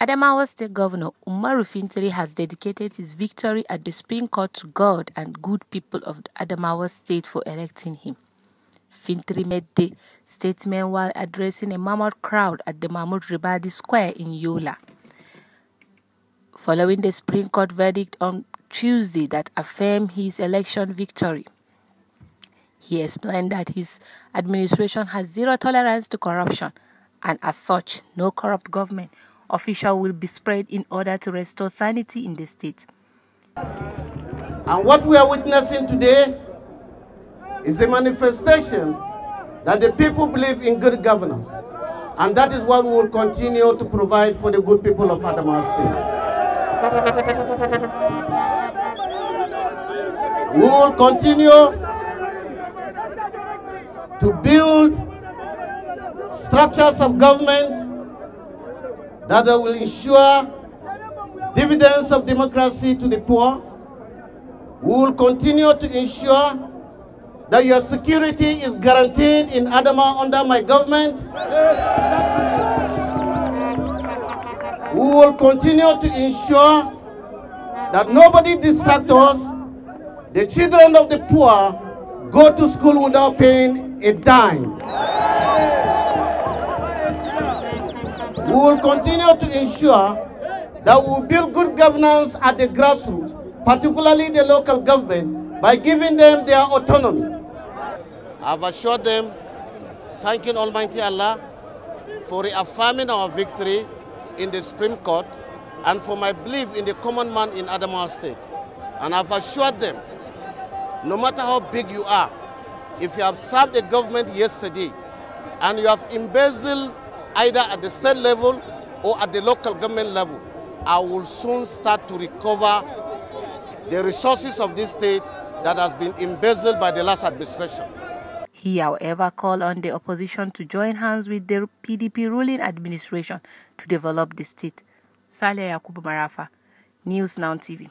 Adamawa State Governor Umaru Fintiri has dedicated his victory at the Supreme Court to God and good people of Adamawa State for electing him. Fintiri made the statement while addressing a mammoth crowd at the Mahmoud Ribadu Square in Yola. Following the Supreme Court verdict on Tuesday that affirmed his election victory, he explained that his administration has zero tolerance to corruption and as such, no corrupt government official will be spread in order to restore sanity in the state. And what we are witnessing today is a manifestation that the people believe in good governance. And that is what we will continue to provide for the good people of Adamawa State. We will continue to build structures of government that will ensure dividends of democracy to the poor. We will continue to ensure that your security is guaranteed in Adama under my government. We will continue to ensure that nobody distracts us. The children of the poor go to school without paying a dime. We will continue to ensure that we build good governance at the grassroots, particularly the local government, by giving them their autonomy. I've assured them, thanking Almighty Allah for reaffirming our victory in the Supreme Court and for my belief in the common man in Adamawa State. And I've assured them, no matter how big you are, if you have served a government yesterday and you have embezzled either at the state level or at the local government level, I will soon start to recover the resources of this state that has been embezzled by the last administration. He, however, called on the opposition to join hands with the PDP ruling administration to develop the state. Saleh Yakubu Marafa, News Now TV.